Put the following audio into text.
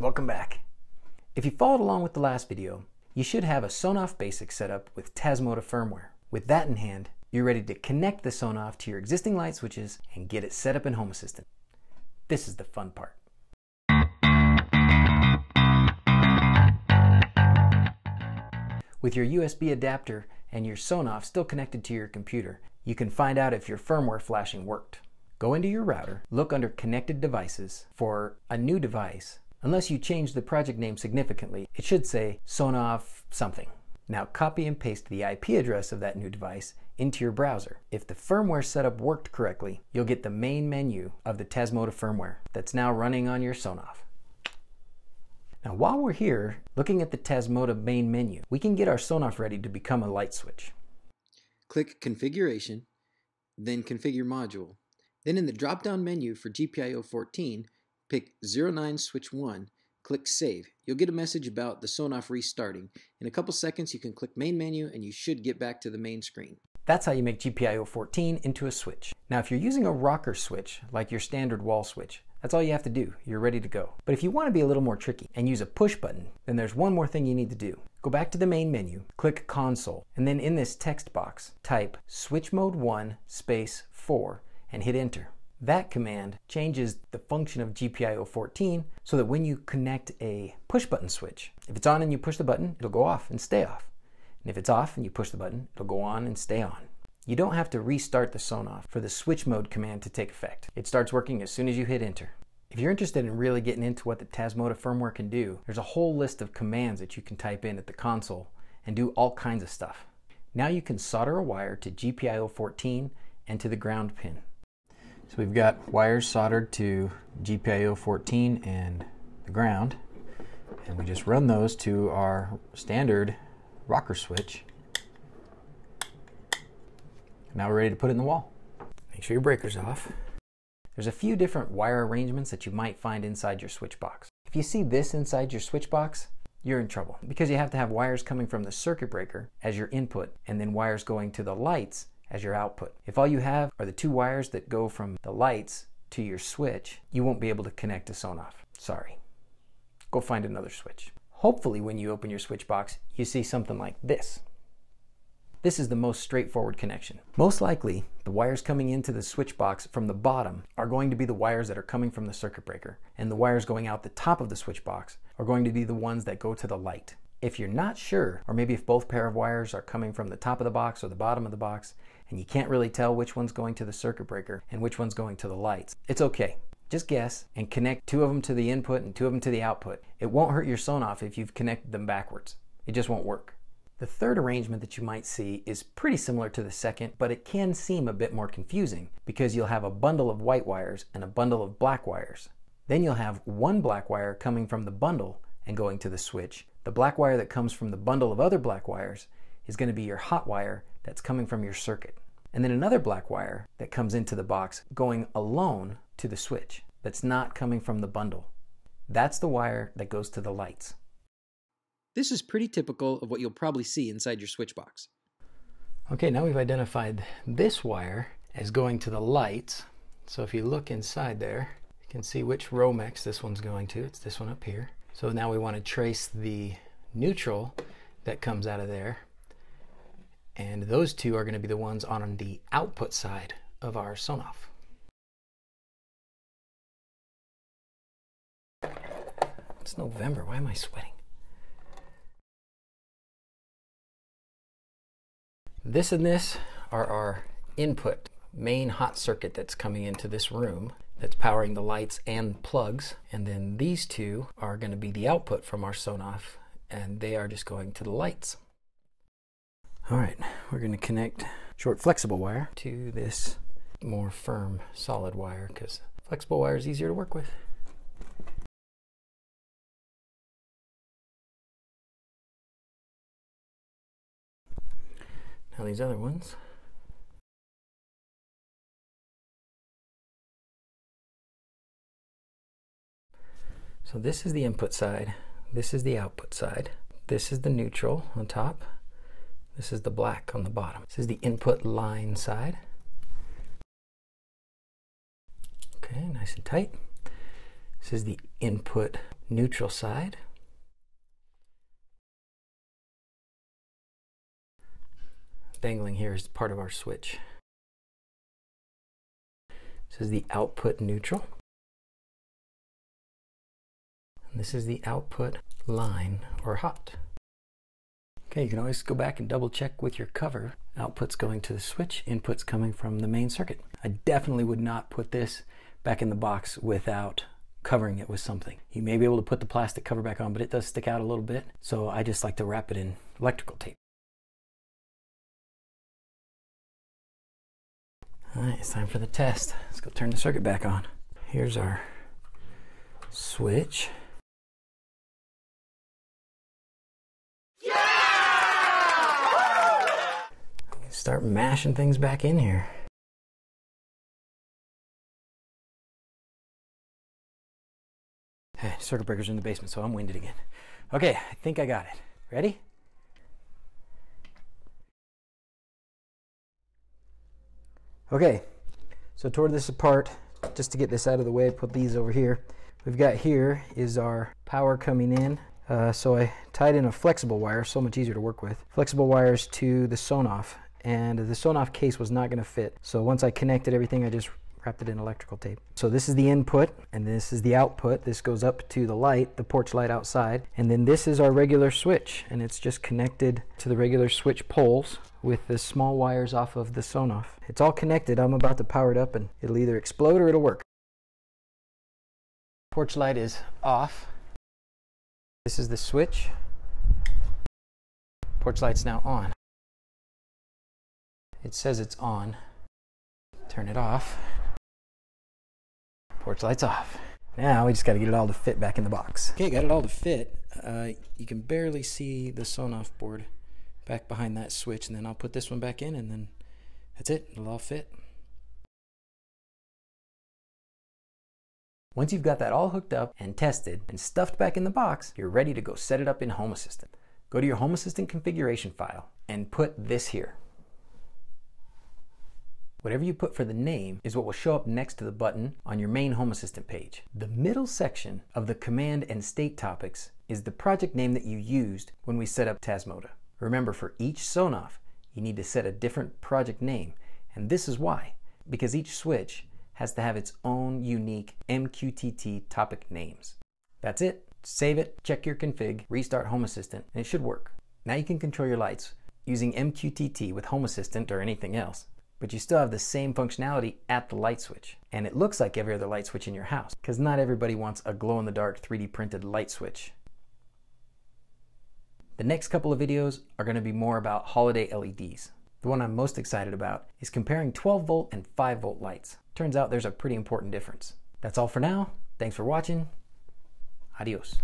Welcome back. If you followed along with the last video, you should have a Sonoff Basic set up with Tasmota firmware. With that in hand, you're ready to connect the Sonoff to your existing light switches and get it set up in Home Assistant. This is the fun part. With your USB adapter and your Sonoff still connected to your computer, you can find out if your firmware flashing worked. Go into your router, look under Connected Devices for a new device. Unless you change the project name significantly, it should say Sonoff something. Now copy and paste the IP address of that new device into your browser. If the firmware setup worked correctly, you'll get the main menu of the Tasmota firmware that's now running on your Sonoff. Now while we're here, looking at the Tasmota main menu, we can get our Sonoff ready to become a light switch. Click Configuration, then Configure Module. Then in the drop-down menu for GPIO 14, pick 09 Switch 1, click Save. You'll get a message about the Sonoff restarting. In a couple seconds you can click Main Menu and you should get back to the main screen. That's how you make GPIO 14 into a switch. Now if you're using a rocker switch, like your standard wall switch, that's all you have to do. You're ready to go. But if you want to be a little more tricky and use a push button, then there's one more thing you need to do. Go back to the main menu, click console, and then in this text box, type switch mode 1 space 4 and hit enter. That command changes the function of GPIO 14 so that when you connect a push button switch, if it's on and you push the button, it'll go off and stay off. And if it's off and you push the button, it'll go on and stay on. You don't have to restart the Sonoff for the switch mode command to take effect. It starts working as soon as you hit enter. If you're interested in really getting into what the Tasmota firmware can do, there's a whole list of commands that you can type in at the console and do all kinds of stuff. Now you can solder a wire to GPIO 14 and to the ground pin. So we've got wires soldered to GPIO 14 and the ground, and we just run those to our standard rocker switch. Now we're ready to put it in the wall. Make sure your breaker's off. There's a few different wire arrangements that you might find inside your switch box. If you see this inside your switch box, you're in trouble because you have to have wires coming from the circuit breaker as your input and then wires going to the lights as your output. If all you have are the two wires that go from the lights to your switch, you won't be able to connect to Sonoff. Sorry. Go find another switch. Hopefully when you open your switch box, you see something like this. This is the most straightforward connection. Most likely, the wires coming into the switch box from the bottom are going to be the wires that are coming from the circuit breaker, and the wires going out the top of the switch box are going to be the ones that go to the light. If you're not sure, or maybe if both pair of wires are coming from the top of the box or the bottom of the box, and you can't really tell which one's going to the circuit breaker and which one's going to the lights, it's okay. Just guess and connect two of them to the input and two of them to the output. It won't hurt your Sonoff if you've connected them backwards. It just won't work. The third arrangement that you might see is pretty similar to the second, but it can seem a bit more confusing because you'll have a bundle of white wires and a bundle of black wires. Then you'll have one black wire coming from the bundle and going to the switch. The black wire that comes from the bundle of other black wires is going to be your hot wire that's coming from your circuit. And then another black wire that comes into the box going alone to the switch that's not coming from the bundle. That's the wire that goes to the lights. This is pretty typical of what you'll probably see inside your switch box. Okay, now we've identified this wire as going to the lights. So if you look inside there, you can see which Romex this one's going to. It's this one up here. So now we want to trace the neutral that comes out of there. And those two are going to be the ones on the output side of our Sonoff. It's November. Why am I sweating? This and this are our input main hot circuit that's coming into this room that's powering the lights and plugs. And then these two are going to be the output from our Sonoff and they are just going to the lights. All right, we're going to connect short flexible wire to this more firm solid wire because flexible wire is easier to work with. Now these other ones. So this is the input side, this is the output side, this is the neutral on top, this is the black on the bottom. This is the input line side. Okay, nice and tight. This is the input neutral side. Dangling here is part of our switch. This is the output neutral. This is the output line or hot. Okay, you can always go back and double check with your cover. Output's going to the switch, input's coming from the main circuit. I definitely would not put this back in the box without covering it with something. You may be able to put the plastic cover back on, but it does stick out a little bit. So I just like to wrap it in electrical tape. All right, it's time for the test. Let's go turn the circuit back on. Here's our switch. Start mashing things back in here. Hey, circuit breaker's in the basement, so I'm winded again. Okay, I think I got it. Ready? Okay, so tore this apart just to get this out of the way, put these over here. We've got here is our power coming in. Uh, so I tied in a flexible wire, so much easier to work with. Flexible wires to the Sonoff, and the Sonoff case was not going to fit. So once I connected everything, I just wrapped it in electrical tape. So this is the input and this is the output. This goes up to the light, the porch light outside. And then this is our regular switch and it's just connected to the regular switch poles with the small wires off of the Sonoff. It's all connected. I'm about to power it up and it'll either explode or it'll work. Porch light is off. This is the switch. Porch light's now on. It says it's on. Turn it off. Porch lights off. Now we just got to get it all to fit back in the box. Okay, got it all to fit. Uh, you can barely see the Sonoff board back behind that switch, and then I'll put this one back in, and then that's it. It'll all fit. Once you've got that all hooked up and tested and stuffed back in the box, you're ready to go set it up in Home Assistant. Go to your Home Assistant configuration file and put this here. Whatever you put for the name is what will show up next to the button on your main Home Assistant page. The middle section of the command and state topics is the project name that you used when we set up Tasmota. Remember, for each Sonoff, you need to set a different project name, and this is why. Because each switch has to have its own unique MQTT topic names. That's it. Save it, check your config, restart Home Assistant, and it should work. Now you can control your lights using MQTT with Home Assistant or anything else but you still have the same functionality at the light switch. And it looks like every other light switch in your house, because not everybody wants a glow-in-the-dark 3D printed light switch. The next couple of videos are going to be more about holiday LEDs. The one I'm most excited about is comparing 12 volt and 5 volt lights. Turns out there's a pretty important difference. That's all for now. Thanks for watching. Adios.